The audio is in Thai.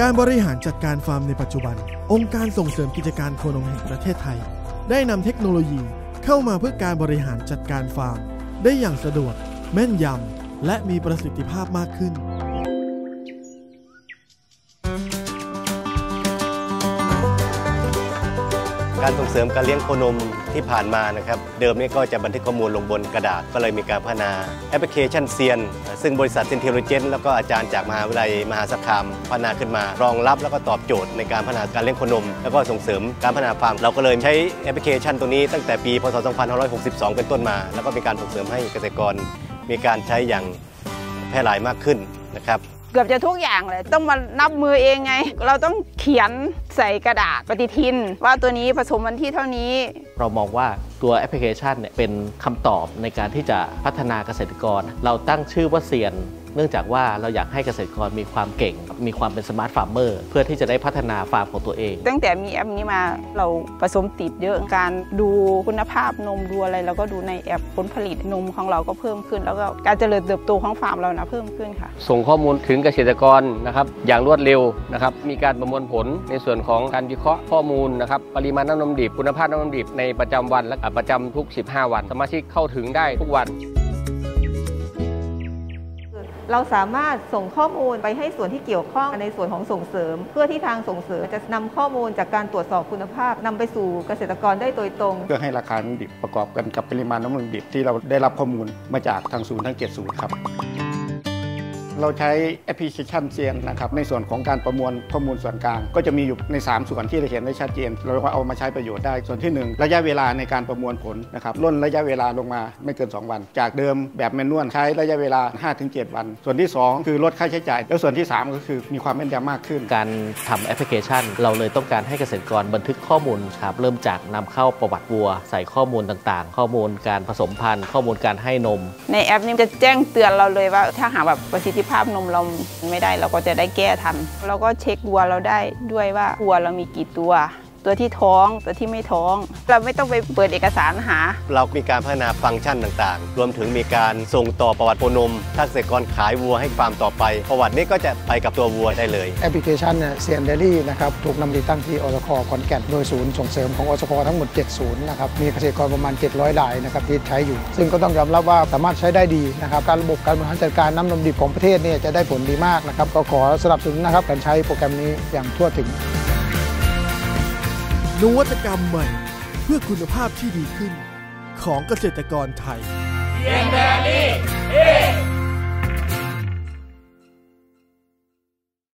การบริหารจัดการฟาร์มในปัจจุบัน องค์การส่งเสริมกิจการโคนมแห่งประเทศไทย ได้นำเทคโนโลยีเข้ามาเพื่อการบริหารจัดการฟาร์ม ได้อย่างสะดวก แม่นยำและมีประสิทธิภาพมากขึ้น การส่งเสริมการเลี้ยงโคนมที่ผ่านมานะครับ เดิมนี่ก็จะบันทึกข้อมูลลงบนกระดาษก็เลยมีการพัฒนาแอปพลิเคชันเซียน ซึ่งบริษัทเซนเทลเจนแล้วก็อาจารย์จากมหาวิทยาลัยมหาสารคามพัฒนาขึ้นมารองรับแล้วก็ตอบโจทย์ในการพัฒนาการเลี้ยงโคนม แล้วก็ส่งเสริมการพัฒนาฟาร์มเราก็เลยใช้แอปพลิเคชันตัวนี้ตั้งแต่ปีพศ 2562 เป็นต้นมา แล้วก็มีการส่งเสริมให้เกษตรกรมีการใช้อย่างแพร่หลายมากขึ้นนะครับ เกือบจะทุกอย่างเลยต้องมานับมือเองไง เราต้องเขียนใส่กระดาษปฏิทิน ว่าตัวนี้ผสมวันที่เท่านี้ เรามองว่า ตัวแอปพลิเคชันเนี่ยเป็นคำตอบในการที่จะพัฒนาเกษตรกร เราตั้งชื่อว่าเซียน เนื่องจากว่าเราอยากให้เกษตรกรมีความเก่ง มีความเป็น smart farmer เพื่อที่จะได้พัฒนาฟาร์มของตัวเอง ตั้งแต่มีแอปนี้มาเราผสมติดเยอะการดูคุณภาพนมดูอะไรเราก็ดูในแอปผลผลิตนมของเราก็เพิ่มขึ้น แล้วก็การเจริญเติบโตของฟาร์มเรานะเพิ่มขึ้นค่ะ ส่งข้อมูลถึงเกษตรกรนะครับอย่างรวดเร็วนะครับมีการประมวลผลในส่วนของการวิเคราะห์ข้อมูลนะครับปริมาณน้ำนมดิบคุณภาพน้ำนมดิบในประจำวันและประจำทุก 15 วัน สมาชิกเข้าถึงได้ทุกวัน เราสามารถส่งข้อมูลไปให้ส่วนที่เกี่ยวข้องในส่วนของส่งเสริม เพื่อที่ทางส่งเสริมจะนำข้อมูลจากการตรวจสอบคุณภาพนำไปสู่เกษตรกรได้โดยตรง เพื่อให้ราคาน้ำดิบประกอบกันกับปริมาณน้ำมันดิบที่เราได้รับข้อมูลมาจากทางศูนย์ทั้ง7ศูนย์ครับ เราใช้แอปพลิเคชันเซียนนะครับในส่วนของการประมวลข้อมูลส่วนกลาง ก็จะมีอยู่ใน 3 ส่วนที่เราเห็นได้ชัดเจน เราก็เอามาใช้ประโยชน์ได้ ส่วนที่ 1 ระยะเวลาในการประมวลผลนะครับล่นระยะเวลาลงมาไม่เกิน 2 วัน จากเดิมแบบแมนนวลใช้ระยะเวลา 5-7 วัน ส่วนที่ 2 คือลดค่าใช้จ่าย แล้วส่วนที่ 3 ก็คือมีความแม่นยำมากขึ้น การทำแอปพลิเคชัน เราเลยต้องการให้เกษตรกรบันทึกข้อมูลครับเริ่มจากนำเข้าประวัติวัว ใส่ข้อมูลต่างๆ ข้อมูลการผสมพันธุ์ ข้อมูลการให้นม ในแอปนี้จะแจ้งเตือนเราเลยว่าถ้าหากแบบประสิทธิภาพนมเราไม่ได้เราก็จะได้แก้ทัน เราก็เช็ควัวเราได้ด้วยว่าวัวเรามีกี่ตัว ตัวที่ท้องตัวที่ไม่ท้อง เราไม่ต้องไปเปิดเอกสารหา เรามีการพัฒนาฟังก์ชันต่างๆ รวมถึงมีการส่งต่อประวัติโคนมถ้าเกษตรกรขายวัวให้ฟาร์มต่อไป ประวัตินี้ก็จะไปกับตัววัวได้เลยแอปพลิเคชันเนี่ยเซียนแดรี่นะครับถูกนำติดตั้งที่อสคขอนแก่นโดยศูนย์ส่งเสริมของอสคทั้งหมด 7 ศูนย์นะครับมีเกษตรกรประมาณ 700รายนะครับที่ใช้อยู่ ซึ่งก็ต้องยอมรับว่าสามารถใช้ได้ดีนะครับการระบบการบริหารจัดการน้ำนมดิบของประเทศเนี่ยจะได้ผลดีมากนะครับก็ขอสนับสนุนนะครับการใช้โปรแกรมนี้อย่างทั่วถึง นวัตกรรมใหม่ เพื่อคุณภาพที่ดีขึ้น ของเกษตรกรไทยเยี่ยมแดลี่